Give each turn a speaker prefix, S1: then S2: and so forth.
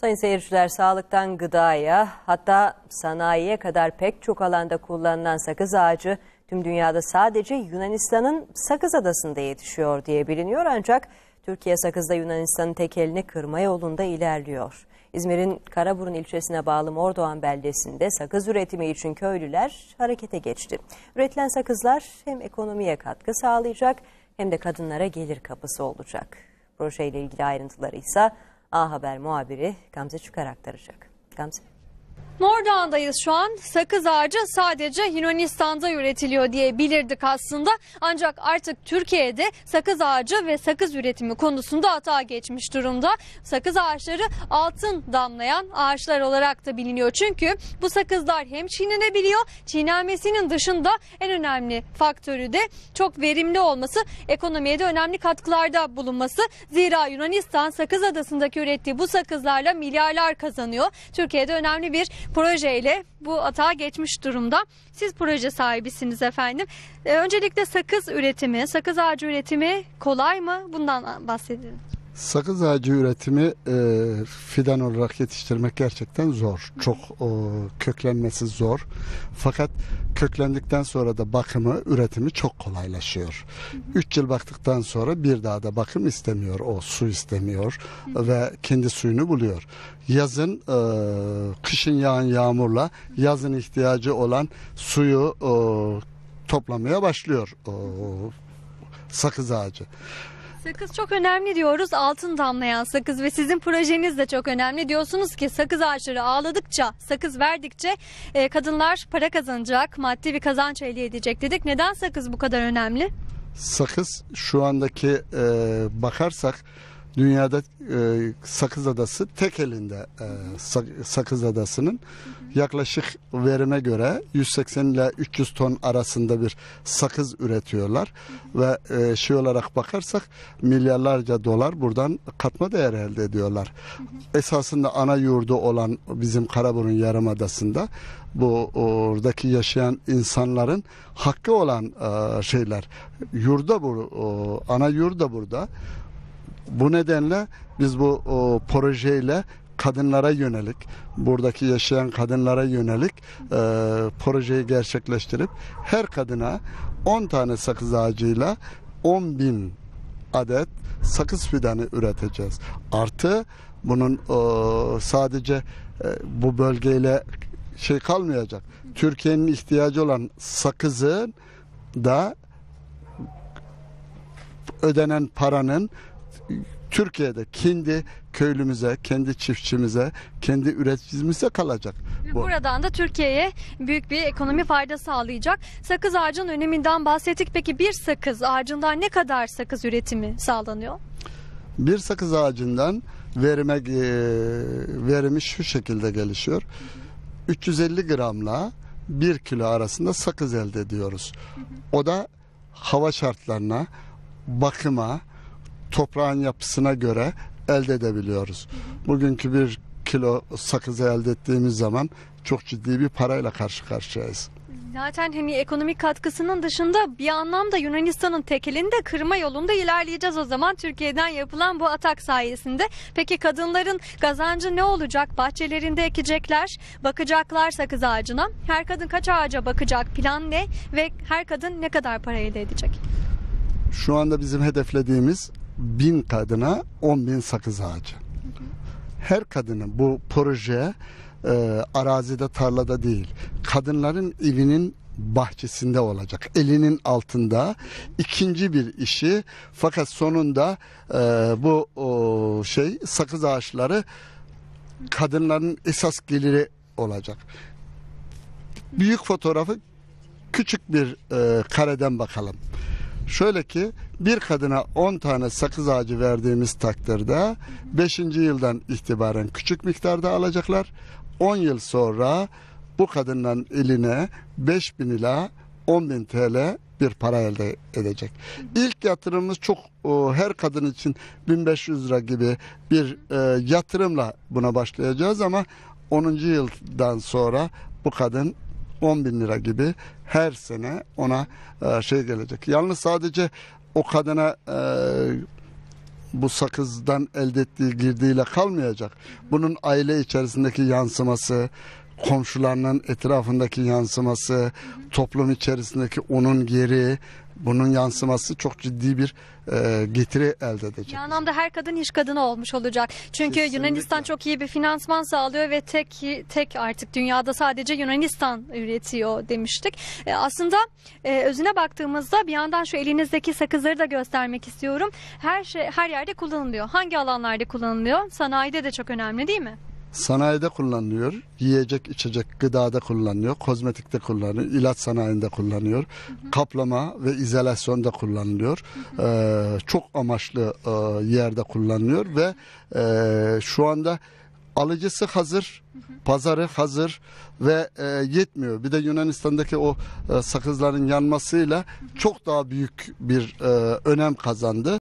S1: Sayın seyirciler sağlıktan gıdaya hatta sanayiye kadar pek çok alanda kullanılan sakız ağacı tüm dünyada sadece Yunanistan'ın Sakız Adası'nda yetişiyor diye biliniyor ancak Türkiye sakızda Yunanistan'ın tek elini kırma yolunda ilerliyor. İzmir'in Karaburun ilçesine bağlı Mordoğan beldesinde sakız üretimi için köylüler harekete geçti. Üretilen sakızlar hem ekonomiye katkı sağlayacak hem de kadınlara gelir kapısı olacak. Projeyle ilgili ayrıntıları ise A Haber muhabiri Gamze Çıkar aktaracak. Gamze.
S2: Mordoğan'dayız şu an. Sakız ağacı sadece Yunanistan'da üretiliyor diye bilirdik aslında. Ancak artık Türkiye'de sakız ağacı ve sakız üretimi konusunda hata geçmiş durumda. Sakız ağaçları altın damlayan ağaçlar olarak da biliniyor. Çünkü bu sakızlar hem çiğnenebiliyor, çiğnenmesinin dışında en önemli faktörü de çok verimli olması, ekonomiye de önemli katkılarda bulunması. Zira Yunanistan Sakız Adası'ndaki ürettiği bu sakızlarla milyarlar kazanıyor. Türkiye'de önemli bir projeyle bu atağa geçmiş durumda. Siz proje sahibisiniz efendim. Ee, öncelikle sakız üretimi, sakız ağacı üretimi kolay mı? Bundan bahsedelim.
S3: Sakız ağacı üretimi e, fidan olarak yetiştirmek gerçekten zor. Çok o, köklenmesi zor. Fakat köklendikten sonra da bakımı, üretimi çok kolaylaşıyor. 3 yıl baktıktan sonra bir daha da bakım istemiyor. O su istemiyor ve kendi suyunu buluyor. Yazın, e, kışın yağan yağmurla yazın ihtiyacı olan suyu e, toplamaya başlıyor o, sakız ağacı.
S2: Sakız çok önemli diyoruz. Altın damlayan sakız ve sizin projeniz de çok önemli. Diyorsunuz ki sakız ağaçları ağladıkça, sakız verdikçe e, kadınlar para kazanacak, maddi bir kazanç elde edecek dedik. Neden sakız bu kadar önemli?
S3: Sakız şu andaki e, bakarsak dünyada e, Sakız Adası tek elinde e, Sak- Sakız Adası'nın yaklaşık verime göre 180 ile 300 ton arasında bir sakız üretiyorlar ve e, şey olarak bakarsak milyarlarca dolar buradan katma değer elde ediyorlar. Esasında ana yurdu olan bizim Karaburun Yarımadası'nda bu oradaki yaşayan insanların hakkı olan e, şeyler yurda bu o, ana yurda burada. Bu nedenle biz bu o, projeyle kadınlara yönelik, buradaki yaşayan kadınlara yönelik e, projeyi gerçekleştirip her kadına 10 tane sakız ağacıyla 10 bin adet sakız fidanı üreteceğiz. Artı bunun e, sadece e, bu bölgeyle şey kalmayacak. Türkiye'nin ihtiyacı olan sakızın da ödenen paranın Türkiye'de kendi köylümüze, kendi çiftçimize, kendi üreticimize kalacak. Bu-
S2: Buradan da Türkiye'ye büyük bir ekonomi fayda sağlayacak. Sakız ağacının öneminden bahsettik. Peki bir sakız ağacından ne kadar sakız üretimi sağlanıyor?
S3: Bir sakız ağacından verime e, verimi şu şekilde gelişiyor. 350 gramla 1 kilo arasında sakız elde ediyoruz. O da hava şartlarına, bakıma, toprağın yapısına göre elde edebiliyoruz. Bugünkü bir kilo sakızı elde ettiğimiz zaman çok ciddi bir parayla karşı karşıyayız.
S2: Zaten hani ekonomik katkısının dışında bir anlamda Yunanistan'ın tekelini de kırma yolunda ilerleyeceğiz o zaman Türkiye'den yapılan bu atak sayesinde. Peki kadınların kazancı ne olacak? Bahçelerinde ekecekler, bakacaklar sakız ağacına. Her kadın kaç ağaca bakacak? Plan ne? Ve her kadın ne kadar para elde edecek?
S3: Şu anda bizim hedeflediğimiz bin kadına 10 bin sakız ağacı. Her kadının bu proje e, arazide tarlada değil kadınların evinin bahçesinde olacak. Elinin altında ikinci bir işi fakat sonunda e, bu o, şey sakız ağaçları kadınların esas geliri olacak. Büyük fotoğrafı küçük bir e, kareden bakalım. Şöyle ki bir kadına 10 tane sakız ağacı verdiğimiz takdirde 5. yıldan itibaren küçük miktarda alacaklar. 10 yıl sonra bu kadının eline 5000 ila 10.000 TL bir para elde edecek. İlk yatırımımız çok her kadın için 1500 lira gibi bir e, yatırımla buna başlayacağız ama 10. yıldan sonra bu kadın 10 bin lira gibi her sene ona e, şey gelecek. Yalnız sadece o kadına e, bu sakızdan elde ettiği girdiğiyle kalmayacak. Bunun aile içerisindeki yansıması, komşularının etrafındaki yansıması, toplum içerisindeki onun geri, bunun yansıması çok ciddi bir e, getiri elde edecek.
S2: Bir anlamda her kadın iş kadını olmuş olacak. Çünkü
S3: Kesinlikle.
S2: Yunanistan çok iyi bir finansman sağlıyor ve tek tek artık dünyada sadece Yunanistan üretiyor demiştik. E, aslında e, özüne baktığımızda bir yandan şu elinizdeki sakızları da göstermek istiyorum. Her şey her yerde kullanılıyor. Hangi alanlarda kullanılıyor? Sanayide de çok önemli değil mi?
S3: Sanayide kullanılıyor, yiyecek, içecek, gıdada kullanılıyor, kozmetikte kullanılıyor, ilaç sanayinde kullanılıyor, kaplama ve izolasyonda kullanılıyor. Ee, çok amaçlı e, yerde kullanılıyor ve e, şu anda alıcısı hazır, pazarı hazır ve e, yetmiyor. Bir de Yunanistan'daki o e, sakızların yanmasıyla çok daha büyük bir e, önem kazandı.